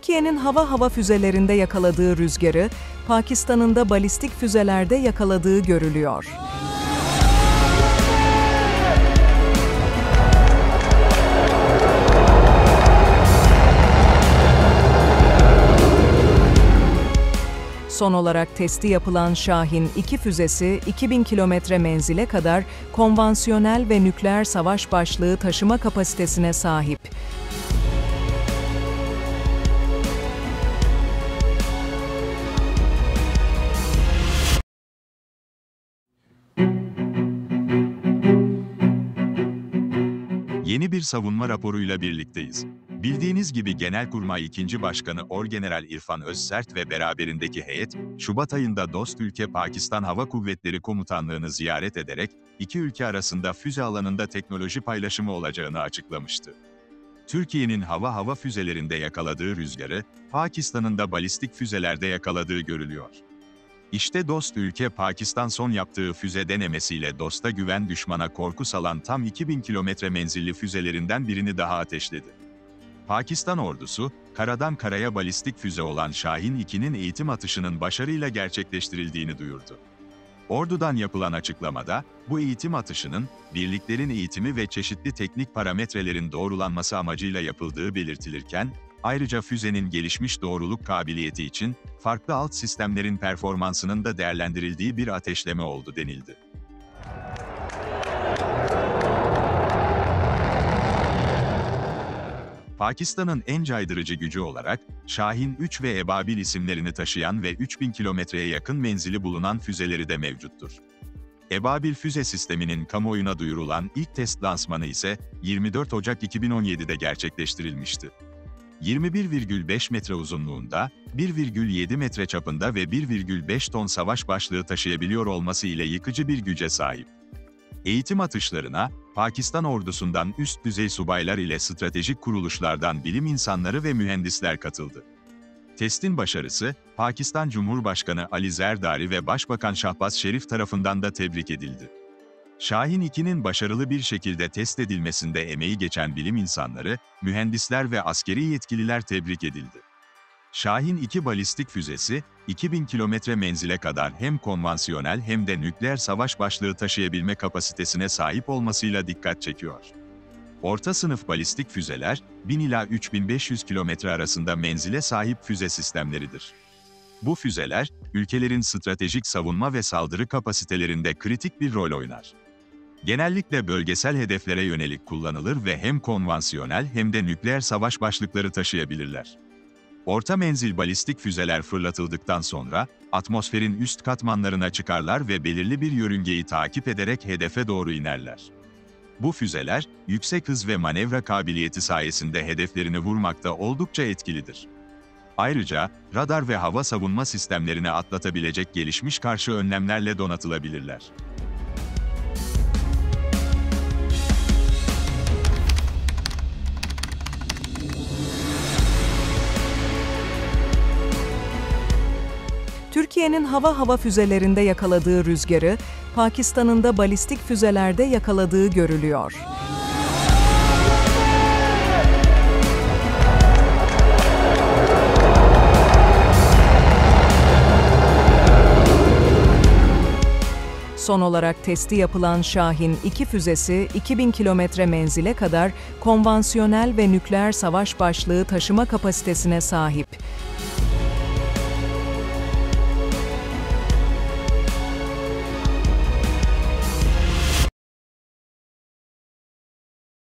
Türkiye'nin hava hava füzelerinde yakaladığı rüzgarı, Pakistan'ın da balistik füzelerde yakaladığı görülüyor. Son olarak testi yapılan Şahin 2 füzesi 2000 kilometre menzile kadar konvansiyonel ve nükleer savaş başlığı taşıma kapasitesine sahip. Yeni bir savunma raporuyla birlikteyiz. Bildiğiniz gibi Genelkurmay 2. Başkanı Orgeneral İrfan Özsert ve beraberindeki heyet, Şubat ayında dost ülke Pakistan Hava Kuvvetleri Komutanlığı'nı ziyaret ederek, iki ülke arasında füze alanında teknoloji paylaşımı olacağını açıklamıştı. Türkiye'nin hava hava füzelerinde yakaladığı rüzgarı, Pakistan'ın da balistik füzelerde yakaladığı görülüyor. İşte dost ülke Pakistan son yaptığı füze denemesiyle dosta güven düşmana korku salan tam 2000 kilometre menzilli füzelerinden birini daha ateşledi. Pakistan ordusu, karadan karaya balistik füze olan Şahin 2'nin eğitim atışının başarıyla gerçekleştirildiğini duyurdu. Ordudan yapılan açıklamada, bu eğitim atışının, birliklerin eğitimi ve çeşitli teknik parametrelerin doğrulanması amacıyla yapıldığı belirtilirken, ayrıca füzenin gelişmiş doğruluk kabiliyeti için, farklı alt sistemlerin performansının da değerlendirildiği bir ateşleme oldu denildi. Pakistan'ın en caydırıcı gücü olarak, Şahin 3 ve Ebabil isimlerini taşıyan ve 3000 kilometreye yakın menzili bulunan füzeleri de mevcuttur. Ebabil füze sisteminin kamuoyuna duyurulan ilk test lansmanı ise 24 Ocak 2017'de gerçekleştirilmişti. 21,5 metre uzunluğunda, 1,7 metre çapında ve 1,5 ton savaş başlığı taşıyabiliyor olması ile yıkıcı bir güce sahip. Eğitim atışlarına, Pakistan ordusundan üst düzey subaylar ile stratejik kuruluşlardan bilim insanları ve mühendisler katıldı. Testin başarısı, Pakistan Cumhurbaşkanı Ali Zerdari ve Başbakan Şahbaz Şerif tarafından da tebrik edildi. Şahin 2'nin başarılı bir şekilde test edilmesinde emeği geçen bilim insanları, mühendisler ve askeri yetkililer tebrik edildi. Şahin 2 balistik füzesi, 2000 kilometre menzile kadar hem konvansiyonel hem de nükleer savaş başlığı taşıyabilme kapasitesine sahip olmasıyla dikkat çekiyor. Orta sınıf balistik füzeler, 1000 ila 3500 kilometre arasında menzile sahip füze sistemleridir. Bu füzeler, ülkelerin stratejik savunma ve saldırı kapasitelerinde kritik bir rol oynar. Genellikle bölgesel hedeflere yönelik kullanılır ve hem konvansiyonel hem de nükleer savaş başlıkları taşıyabilirler. Orta menzil balistik füzeler fırlatıldıktan sonra, atmosferin üst katmanlarına çıkarlar ve belirli bir yörüngeyi takip ederek hedefe doğru inerler. Bu füzeler, yüksek hız ve manevra kabiliyeti sayesinde hedeflerini vurmakta oldukça etkilidir. Ayrıca, radar ve hava savunma sistemlerini atlatabilecek gelişmiş karşı önlemlerle donatılabilirler. Türkiye'nin hava hava füzelerinde yakaladığı rüzgarı, Pakistan'ın da balistik füzelerde yakaladığı görülüyor. Son olarak testi yapılan Şahin 2 füzesi 2000 kilometre menzile kadar konvansiyonel ve nükleer savaş başlığı taşıma kapasitesine sahip.